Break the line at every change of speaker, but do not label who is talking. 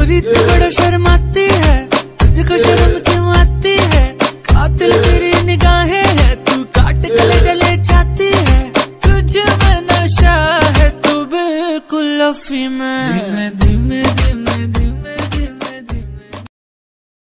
गोरी तू बड़ा शर्माती है, तुझको शर्म क्यों आती है? कातिल तेरी निगाहें है, तू काट गले जले जाती है। तुझ में नशा है, तू बिल्कुल अफी में धीमे धीमे